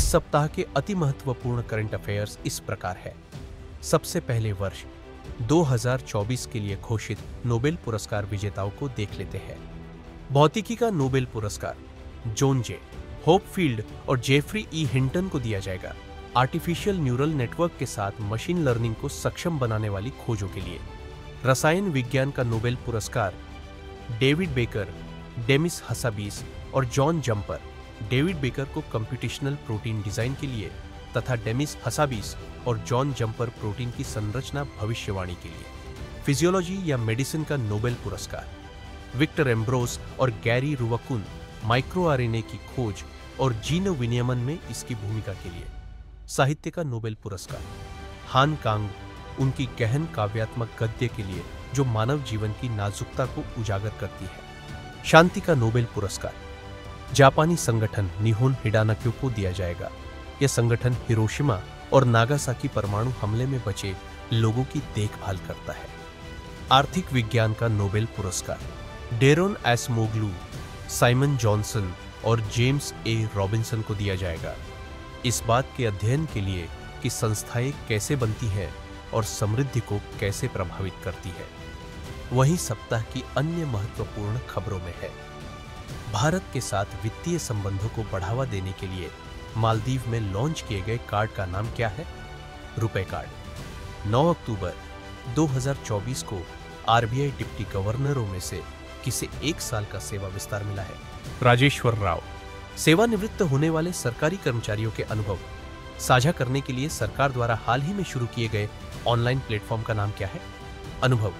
इस सप्ताह के अति महत्वपूर्ण करंट अफेयर्स इस प्रकार है। सबसे पहले वर्ष 2024 के लिए घोषित नोबेल पुरस्कार विजेताओं को देख लेते हैं। भौतिकी का नोबेल पुरस्कार, जोन जे होपफील्ड और जेफरी ई. हिंटन को दिया जाएगा, आर्टिफिशियल न्यूरल नेटवर्क के साथ मशीन लर्निंग को सक्षम बनाने वाली खोजों के लिए। रसायन विज्ञान का नोबेल पुरस्कार, डेविड बेकर, डेमिस हसाबीस और जॉन जंपर। डेविड बेकर को कंप्यूटेशनल प्रोटीन डिज़ाइन के लिए तथा डेमिस हसाबीस और जॉन जंपर प्रोटीन की संरचना भविष्यवाणी के लिए। फिजियोलॉजी या मेडिसिन का नोबेल पुरस्कार। विक्टर एम्ब्रोस और गैरी रुवकुन माइक्रो आरएनए की खोज और जीन विनियमन में इसकी भूमिका के लिए साहित्य का नोबेल पुरस्कार। हान कांग, उनकी गहन काव्यात्मक गद्य के लिए जो मानव जीवन की नाजुकता को उजागर करती है। शांति का नोबेल पुरस्कार। जापानी संगठन निहोन हिडानाक्यो को दिया जाएगा। यह संगठन हिरोशिमा और नागासाकी परमाणु हमले में बचे लोगों की देखभाल करता है। आर्थिक विज्ञान का नोबेल पुरस्कार। डेरोन एसमोग्लू, साइमन जॉनसन और जेम्स ए रॉबिन्सन को दिया जाएगा। इस बात के अध्ययन के लिए कि संस्थाएँ कैसे बनती है और समृद्धि को कैसे प्रभावित करती है। वहीं सप्ताह की अन्य महत्वपूर्ण खबरों में है। भारत के साथ वित्तीय संबंधों को बढ़ावा देने के लिए मालदीव में लॉन्च किए गए कार्ड का नाम क्या है? रुपए कार्ड। 9 अक्टूबर 2024 को आरबीआई डिप्टी गवर्नरों में से किसे एक साल का सेवा विस्तार मिला है? राजेश्वर राव। सेवानिवृत्त होने वाले सरकारी कर्मचारियों के अनुभव। साझा करने के लिए सरकार द्वारा हाल ही में शुरू किए गए ऑनलाइन प्लेटफॉर्म का नाम क्या है? अनुभव।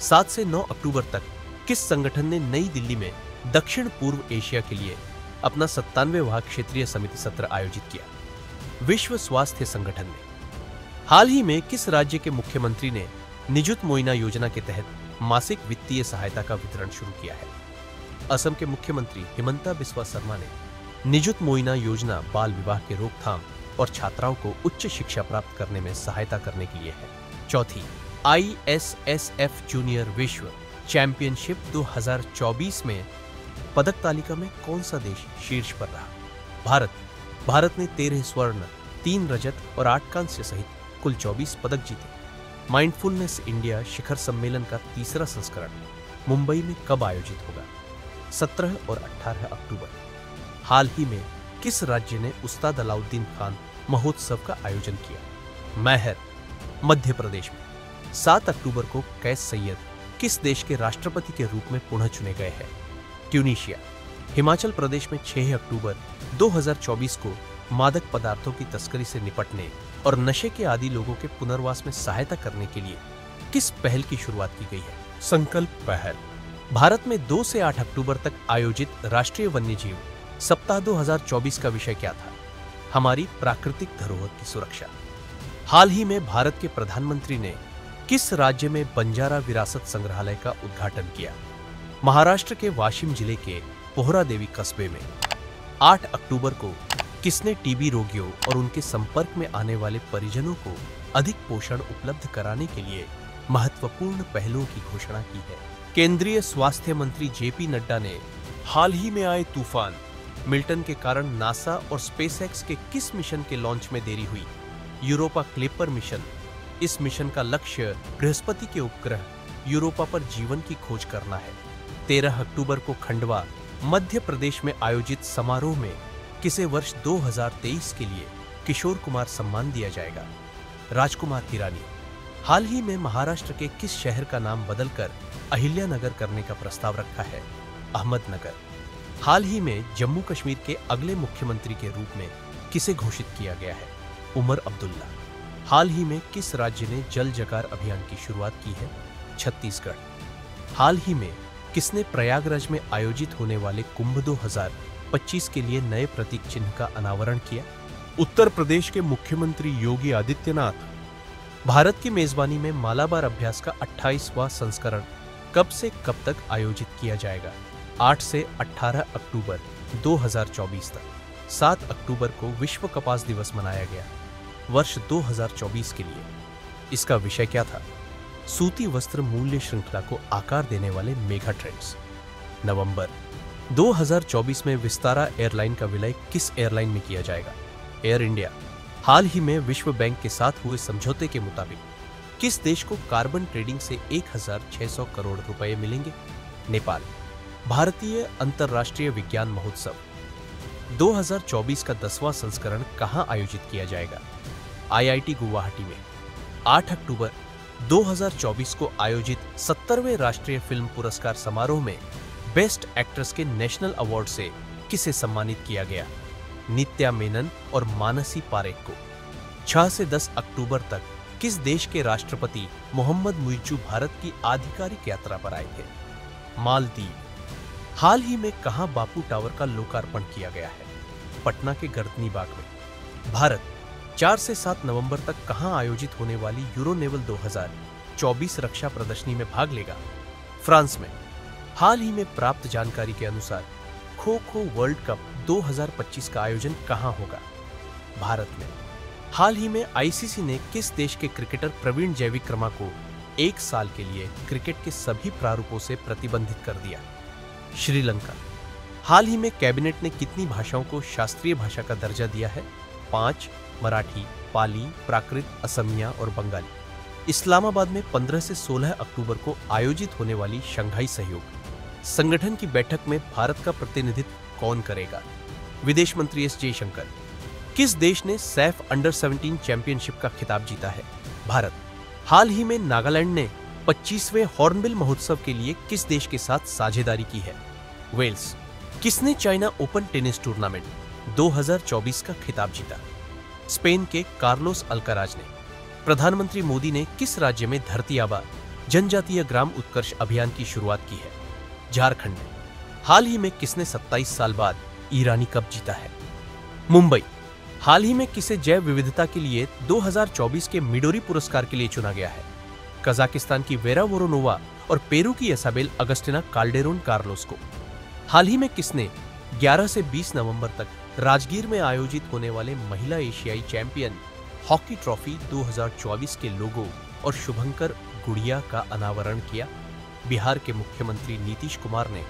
सात से नौ अक्टूबर तक किस संगठन ने नई दिल्ली में दक्षिण पूर्व एशिया के लिए अपना सत्तानवे क्षेत्रीय समिति सत्र आयोजित किया। विश्व स्वास्थ्य संगठन ने। हाल ही में किस राज्य के मुख्यमंत्री ने निजुत मोइना योजना के तहत मासिक वित्तीय सहायता का वितरण शुरू किया है? असम के मुख्यमंत्री हिमंता बिस्वा शर्मा ने निजुत मोइना योजना बाल विवाह के रोकथाम और छात्राओं को उच्च शिक्षा प्राप्त करने में सहायता करने के लिए है। चौथी I S S F junior विश्व चैंपियनशिप 2024 में पदक तालिका में कौन सा देश शीर्ष पर रहा? भारत। भारत ने तेरह स्वर्ण, तीन रजत और आठ कांस्य सहित कुल 24 पदक जीते। माइंडफुलनेस इंडिया शिखर सम्मेलन का तीसरा संस्करण मुंबई में कब आयोजित होगा? 17 और 18 अक्टूबर। हाल ही में किस राज्य ने उस्ताद अलाउद्दीन खान महोत्सव का आयोजन किया? मैहर, मध्य प्रदेश में। 7 अक्टूबर को कैस सैयद किस देश के राष्ट्रपति के रूप में पुनः चुने गए हैं? ट्यूनिशिया। हिमाचल प्रदेश में 6 अक्टूबर 2024 को मादक पदार्थों की तस्करी से निपटने और नशे के आदि लोगों के पुनर्वास में सहायता करने के लिए किस पहल की शुरुआत की गई है? संकल्प पहल। भारत में 2 से 8 अक्टूबर तक आयोजित राष्ट्रीय वन्यजीव सप्ताह 2024 का विषय क्या था? हमारी प्राकृतिक धरोहर की सुरक्षा। हाल ही में भारत के प्रधानमंत्री ने किस राज्य में बंजारा विरासत संग्रहालय का उद्घाटन किया? महाराष्ट्र के वाशिम ज़िले के पोहरा देवी कस्बे में 8 अक्टूबर को किसने टीबी रोगियों और उनके संपर्क में आने वाले परिजनों को अधिक पोषण उपलब्ध कराने के लिए महत्वपूर्ण पहलों की घोषणा की है। केंद्रीय स्वास्थ्य मंत्री जेपी नड्डा ने हाल ही में आए तूफ़ान, मिल्टन के कारण नासा और स्पेसएक्स के किस मिशन के लॉन्च में देरी हुई? यूरोपा क्लिपर मिशन, इस मिशन का लक्ष्य बृहस्पति के उपग्रह यूरोपा पर जीवन की खोज करना है। 13 अक्टूबर को खंडवा, मध्य प्रदेश में आयोजित समारोह में किसे वर्ष 2023 के लिए किशोर कुमार सम्मान दिया जाएगा? राजकुमार हिरानी हाल ही में महाराष्ट्र के किस शहर का नाम बदलकर अहिल्यानगर करने का प्रस्ताव रखा है? अहमदनगर। हाल ही में जम्मू कश्मीर के अगले मुख्यमंत्री के रूप में किसे घोषित किया गया है? उमर अब्दुल्ला। हाल ही में किस राज्य ने जल जकार अभियान की शुरुआत की है? छत्तीसगढ़। हाल ही में किसने प्रयागराज में आयोजित होने वाले कुंभ 2025 के लिए नए प्रतीक चिन्ह का अनावरण किया? उत्तर प्रदेश के मुख्यमंत्री योगी आदित्यनाथ, भारत की मेजबानी में मालाबार अभ्यास का 28वां संस्करण कब से कब तक आयोजित किया जाएगा? 8 से 18 अक्टूबर 2024 तक। 7 अक्टूबर को विश्व कपास दिवस मनाया गया, वर्ष 2024 के लिए। इसका विषय क्या था? सूती वस्त्र मूल्य श्रृंखला को आकार देने वाले मेगा ट्रेंड्स। नवंबर। 2024 में विस्तारा एयरलाइन का विलय किस एयरलाइन में किया जाएगा? Air India. हाल ही में विश्व बैंक के साथ हुए समझौते के मुताबिक, किस देश को कार्बन ट्रेडिंग से 1600 करोड़ रुपए मिलेंगे? नेपाल। भारतीय अंतर्राष्ट्रीय विज्ञान महोत्सव। 2024 का दसवां संस्करण कहाँ आयोजित किया जाएगा? आईआईटी गुवाहाटी में। 8 अक्टूबर 2024 को आयोजित 70वें राष्ट्रीय फ़िल्म पुरस्कार समारोह में बेस्ट एक्ट्रेस के नेशनल अवार्ड से किसे सम्मानित किया गया? नित्या मेनन और मानसी पारेख को। 6 से 10 अक्टूबर तक किस देश के राष्ट्रपति मोहम्मद मुइजू भारत की आधिकारिक यात्रा पर आए थे? मालदीव। हाल ही में कहा बापू टावर का लोकार्पण किया गया है? पटना के गर्दनी बाग में। भारत। 4 से सात नवंबर तक कहाँ आयोजित होने वाली यूरो नेवल 2024 रक्षा प्रदर्शनी में भाग लेगा? फ्रांस में। हाल ही में प्राप्त जानकारी के अनुसार खो खो वर्ल्ड कप 2025 का आयोजन कहाँ होगा? भारत में। हाल ही में आईसीसी ने किस देश के क्रिकेटर प्रवीण जैविक्रमा को एक साल के लिए क्रिकेट के सभी प्रारूपों से प्रतिबंधित कर दिया? श्रीलंका। हाल ही में कैबिनेट ने कितनी भाषाओं को शास्त्रीय भाषा का दर्जा दिया है? पाँच, मराठी, पाली, प्राकृत, असमिया और बंगाली। इस्लामाबाद में 15 से 16 अक्टूबर को आयोजित होने वाली शंघाई सहयोग। संगठन की बैठक में भारत का प्रतिनिधित्व कौन करेगा? विदेश मंत्री एस जयशंकर। किस देश ने सैफ अंडर 17 चैंपियनशिप का खिताब जीता है? भारत। हाल ही में नागालैंड ने 25वें हॉर्नबिल महोत्सव के लिए किस देश के साथ साझेदारी की है? वेल्स। किसने चाइना ओपन टेनिस टूर्नामेंट? 2024 का खिताब जीता। स्पेन के कार्लोस अल्काराज ने। प्रधानमंत्री मोदी ने किस राज्य में धरती आबा, जनजातीय ग्राम उत्कर्ष अभियान की शुरुआत की है? झारखंड में। हाल ही में किसने 27 साल बाद ईरानी कप जीता है? मुंबई। हाल ही में किसे जैव विविधता के लिए 2024 के मिडोरी पुरस्कार के लिए चुना गया है? कजाकिस्तान की वेरा वोरोनोवा और पेरू की एसाबेल अगस्टिना काल्डेरोन कार्लोस को। हाल ही में किसने 11 से 20 नवंबर तक राजगीर में आयोजित होने वाले महिला एशियाई चैंपियन हॉकी ट्रॉफी 2024 के लोगो और शुभंकर गुड़िया का अनावरण किया। बिहार के मुख्यमंत्री नीतीश कुमार ने